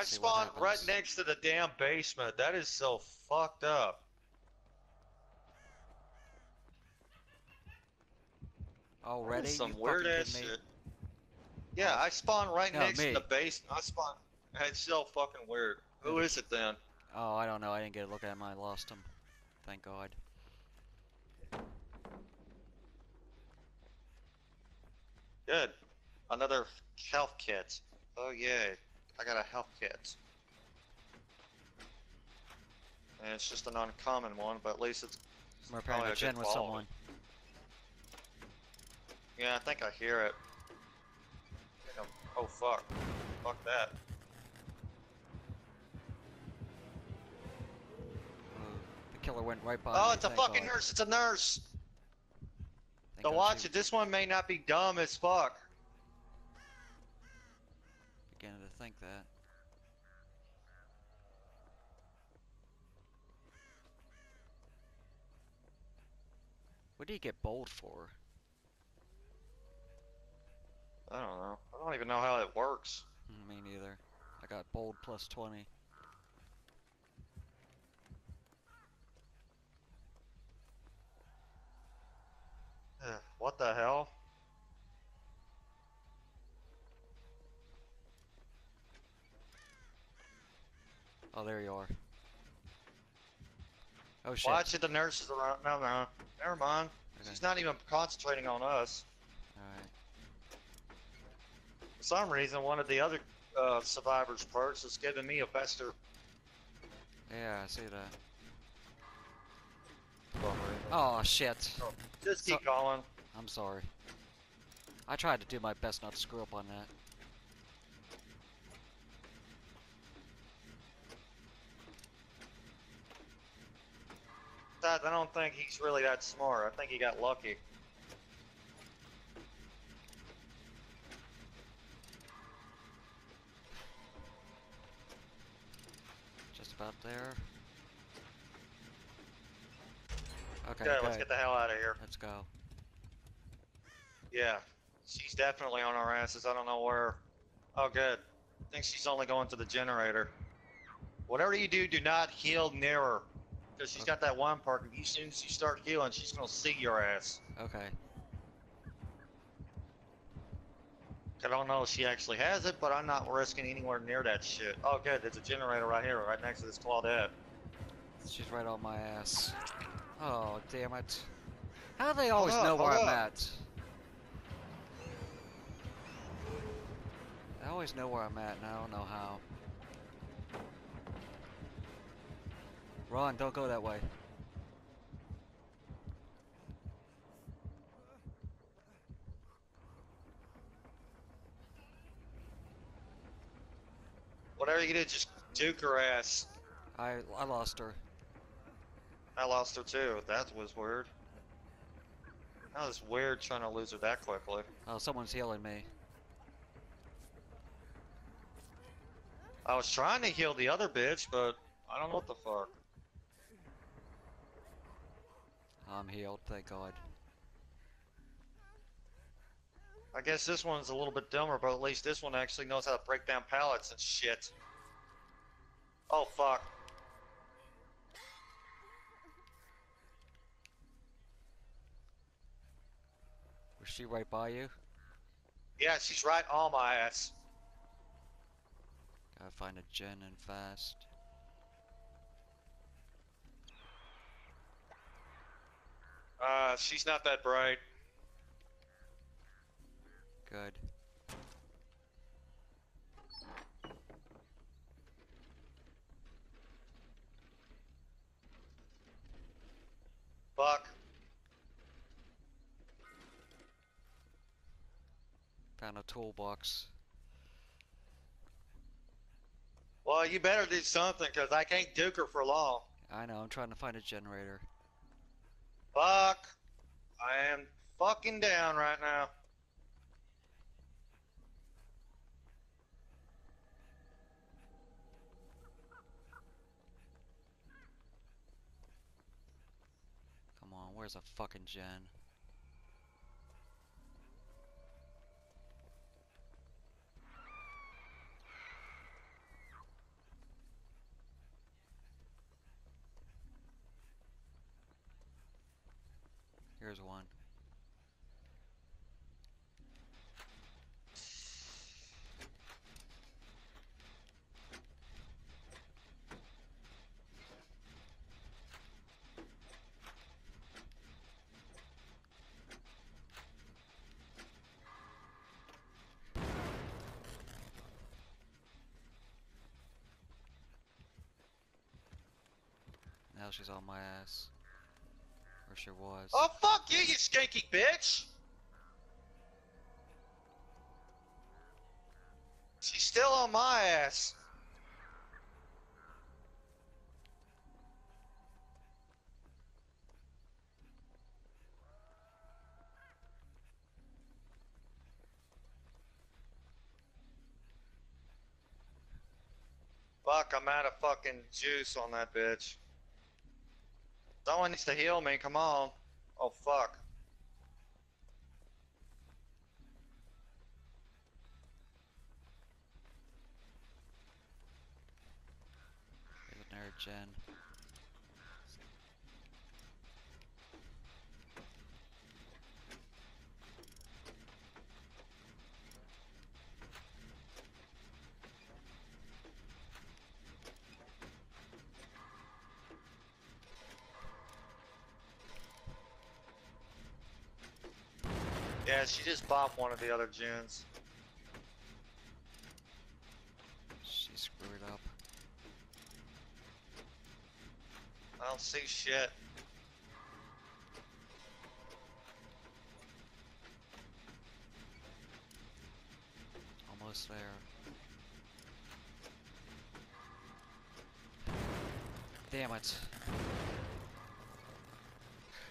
I See spawned right next to the damn basement. That is so fucked up. Already? Some weird ass shit. Yeah, I spawned right No, next me. to the basement. I spawned. It's so fucking weird. Who is it then? Oh, I don't know. I didn't get a look at him. I lost him. Thank God. Good. Another health kit. Oh yay. I got a health kit. And it's just an uncommon one, but at least it's I'm repairing a gen with someone. Yeah, I think I hear it. I Oh fuck. Fuck that. The killer went right by Oh, it's a fucking God. nurse! It's a nurse! God watch it, this one may not be dumb as fuck. Beginning to think that. What do you get bold for? I don't know. I don't even know how it works. Hmm, Me neither. I got bold plus 20. Ugh, what the hell? Oh, there you are. Oh shit. Watch it, the nurse is around. No, no. Never mind. Okay. She's not even concentrating on us. Alright. For some reason, one of the other uh, survivors' perks is giving me a Fester. Yeah, I see that. Oh shit. Just so- keep going. I'm sorry. I tried to do my best not to screw up on that. I don't think he's really that smart. I think he got lucky. Just about there. Okay, Okay, let's get the hell out of here. Let's go. Yeah, she's definitely on our asses. I don't know where. Oh, good. I think she's only going to the generator. Whatever you do, do not heal near her. Because she's got that one perk. If you, as soon as you start healing, she's going to see your ass. Okay. I don't know if she actually has it, but I'm not risking anywhere near that shit. Oh, good. There's a generator right here, right next to this Claudette. She's right on my ass. Oh, damn it. How do they always up, know where I'm up. at? They always know where I'm at, and I don't know how. Ron, don't go that way. Whatever you do, just duke her ass. I I lost her. I lost her too. That was weird. That was weird trying to lose her that quickly. Oh, someone's healing me. I was trying to heal the other bitch, but I don't know what the fuck. I'm healed, thank God. I guess this one's a little bit dumber, but at least this one actually knows how to break down pallets and shit. Oh fuck. Was she right by you? Yeah, she's right on my ass. Gotta find a gen and fast. Uh, she's not that bright. Good. Fuck. Found a toolbox. Well, you better do something, because I can't duke her for long. I know, I'm trying to find a generator. taken down right now. Come on, where's a fucking gen? Here's one. Now she's on my ass. Or she was. Oh fuck you, you skanky bitch! She's still on my ass. Fuck, I'm out of fucking juice on that bitch. Someone needs to heal me, come on. Oh fuck. There's a nerd gen. Yeah, she just bopped one of the other gens. She screwed up. I don't see shit. Almost there. Damn it.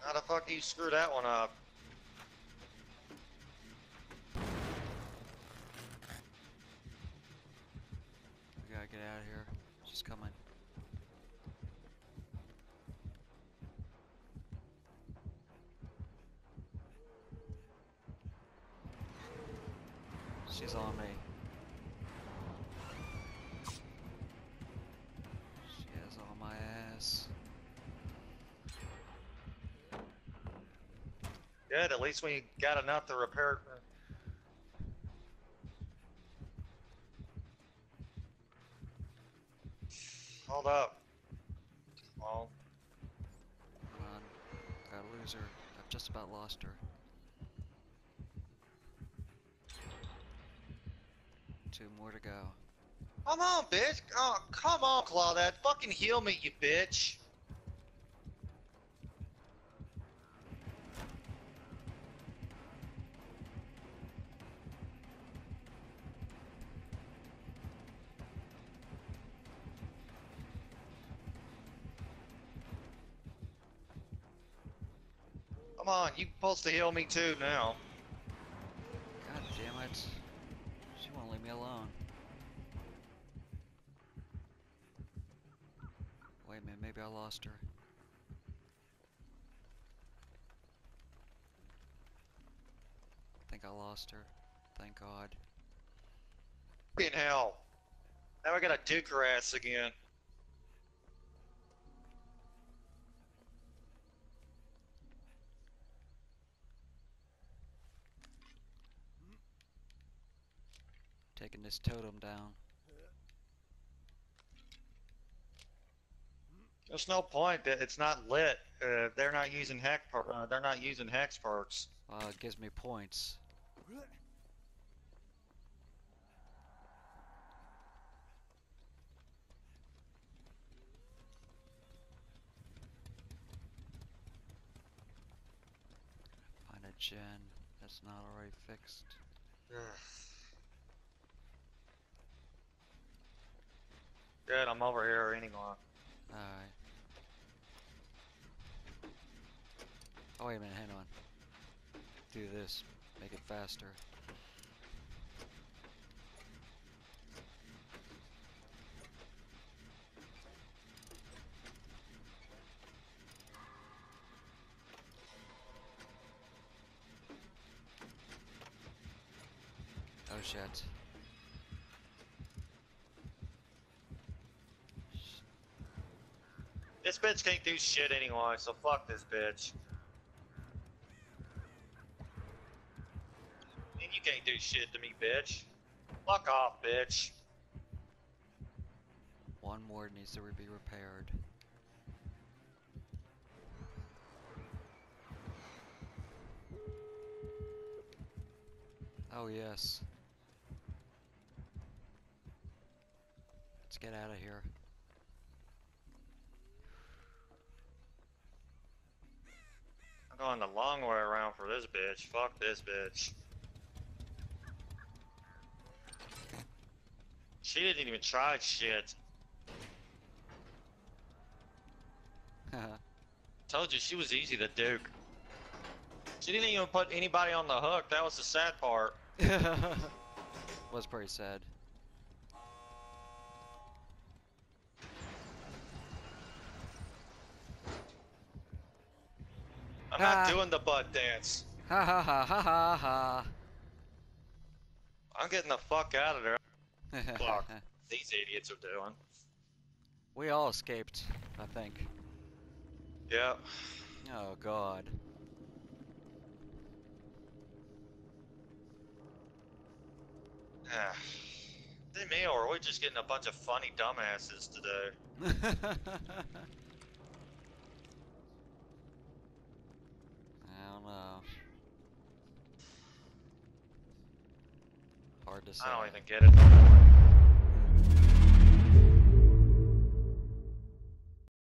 How the fuck do you screw that one up? We gotta get out of She's coming. She's on me. She on my ass. Good, at least we got enough to repair. Hold up. Well, Come on. Gotta lose her. I've just about lost her. Two more to go. come on, bitch. Oh, come on, Claudette. Fucking heal me, you bitch. On, you supposed to heal me too now. God damn it. She won't leave me alone. Wait a minute, maybe I lost her. I think I lost her. Thank God. Fucking hell. Now I gotta duke her ass again. Taking this totem down. There's no point. that It's not lit. Uh, they're not using hex. Per- uh, they're not using hex perks. Uh, it gives me points. Find a gen that's not already fixed. Good. I'm over here anyway. Alright. Oh, wait a minute, hang on. Do this. Make it faster. Oh shit. This bitch can't do shit anyway, so fuck this bitch. And you can't do shit to me, bitch. Fuck off, bitch. One more needs to be repaired. Oh, yes. Let's get out of here. Going the long way around for this bitch. Fuck this bitch. She didn't even try shit. Told you she was easy to duke. She didn't even put anybody on the hook. That was the sad part. Was pretty sad. I'm not doing the butt dance. Ha ha ha ha ha ha. I'm getting the fuck out of there. Fuck. These idiots are doing. we all escaped, I think. Yeah. Oh god. Yeah. Is it me or are we just getting a bunch of funny dumbasses today? I don't know. Hard to say. I don't even get it.